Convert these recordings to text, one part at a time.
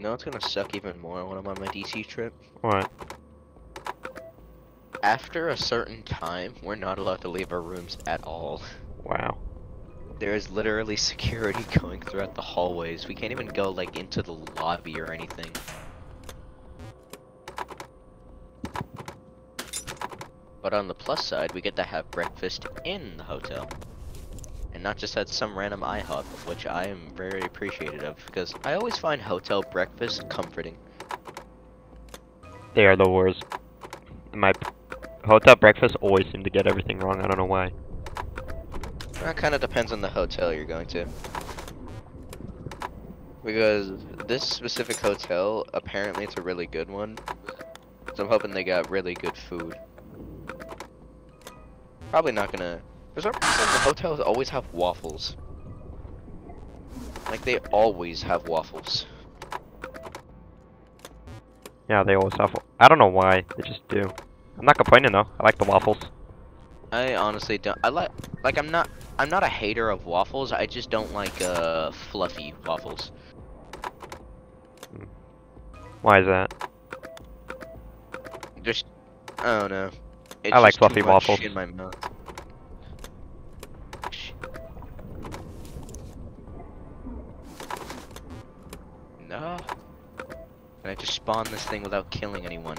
know it's gonna suck even more when I'm on my DC trip? What? After a certain time, we're not allowed to leave our rooms at all. Wow. There is literally security going throughout the hallways. We can't even go like into the lobby or anything. But on the plus side, we get to have breakfast in the hotel. And not just at some random IHOP, which I am very appreciative of, because I always find hotel breakfast comforting. They are the worst. My hotel breakfast always seem to get everything wrong. I don't know why. That kind of depends on the hotel you're going to. Because this specific hotel, apparently it's a really good one. So I'm hoping they got really good food. Probably not gonna... For some reason, the hotels always have waffles. Like, they always have waffles. Yeah, they always have. I don't know why. They just do. I'm not complaining though. I like the waffles. I honestly don't... I like... Like, I'm not... I'm not a hater of waffles, I just don't like, uh, fluffy waffles. Why is that? Just... I don't know. It's I like fluffy waffles. in my mouth. Sh- No. Can I just spawn this thing without killing anyone?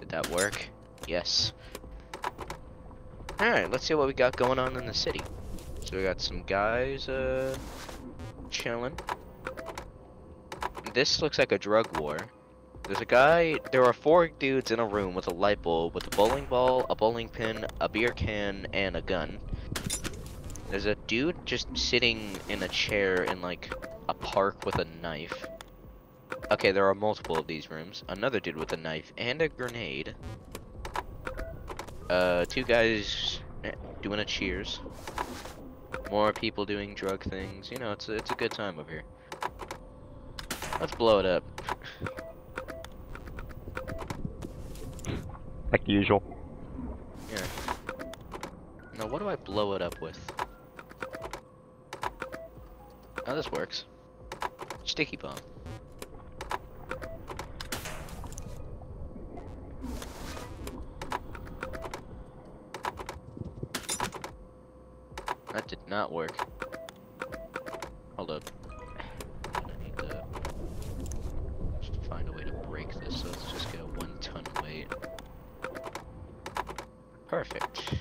Did that work? Yes. Alright, let's see what we got going on in the city. So we got some guys, uh, chilling. This looks like a drug war. There's a guy, there are four dudes in a room with a light bulb, with a bowling ball, a bowling pin, a beer can, and a gun. There's a dude just sitting in a chair in like a park with a knife. Okay, there are multiple of these rooms. Another dude with a knife and a grenade. Uh, two guys doing a cheers. More people doing drug things. You know, it's a, it's a good time over here. Let's blow it up. Like usual. Yeah. Now, what do I blow it up with? Oh, this works. Sticky bomb. That did not work. Hold up. I need to find a way to break this, so let's just get a one ton weight. Perfect.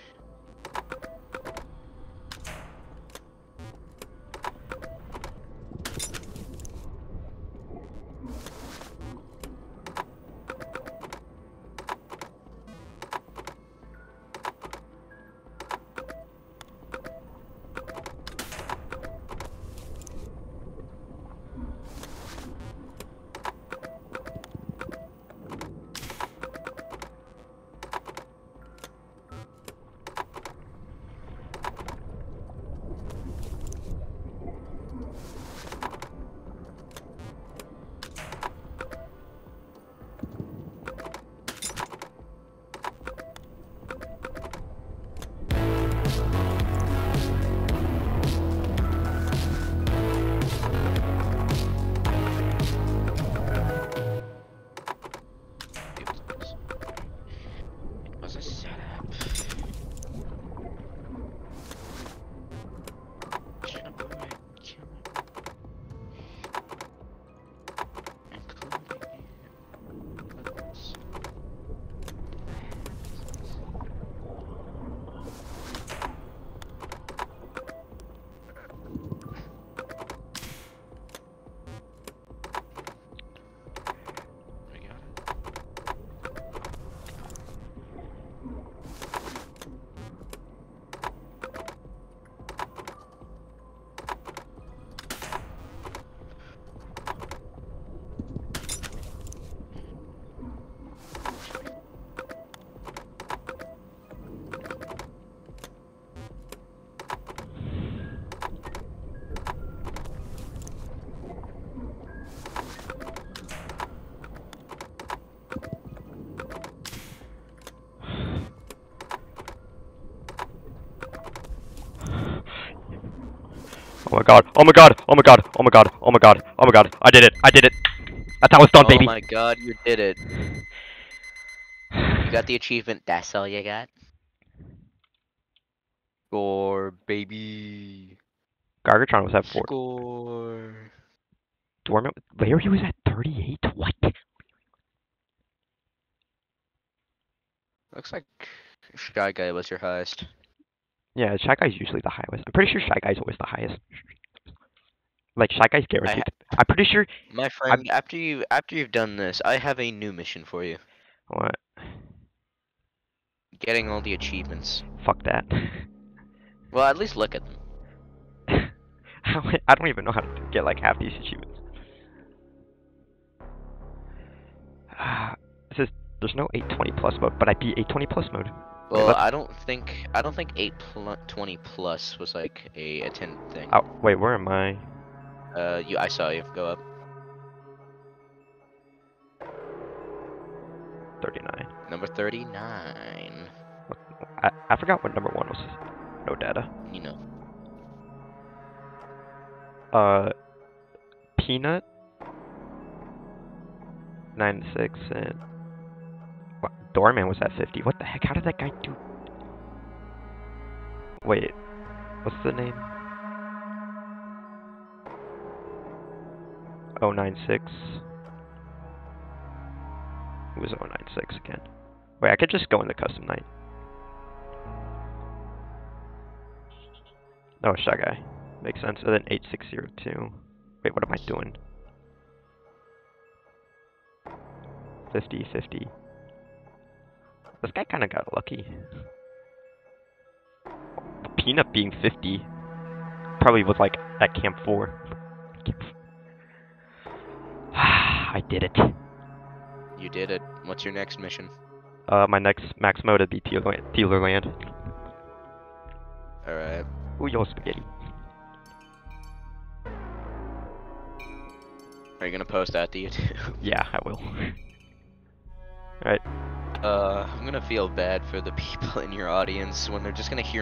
God, oh my god, oh my god, oh my god, oh my god, oh my god, I did it, I did it. That's how it's done, oh baby. my god, you did it. You got the achievement, that's all you got? Score, baby. Gargatron was at 4. Score. Dormant, Larry was at 38? What? Looks like Shy Guy was your highest. Yeah, Shy Guy's usually the highest. I'm pretty sure Shy Guy's always the highest. Like, Shy Guy's guaranteed. I'm pretty sure... My friend, after you after you've done this, I have a new mission for you. What? Getting all the achievements. Fuck that. Well, at least look at them. I don't even know how to get, like, half these achievements. this is... There's no 820 plus mode, but I beat 820 plus mode. Well, I don't think I don't think 8 pl 20 plus was like a, a 10 thing. Oh, wait, where am I? Uh, you I saw you go up. 39. Number 39. I, I forgot what number one was. No data. You know. Uh, Peanut, 96, and what, Doorman was at 50. What the heck? How did that guy do? Wait, what's the name? 096. Who was 096 again? Wait, I could just go in the custom night. Oh, Shy Guy. Makes sense. And then 8602. Wait, what am I doing? 50, 50. This guy kind of got lucky. Peanut being 50 probably was like at Camp 4. I did it. You did it. What's your next mission? Uh, my next max mode would be Dealer, Dealer Land. Alright. Ooh, yo, spaghetti. Are you gonna post that to YouTube? Yeah, I will. Alright. Uh, I'm gonna feel bad for the people in your audience when they're just gonna hear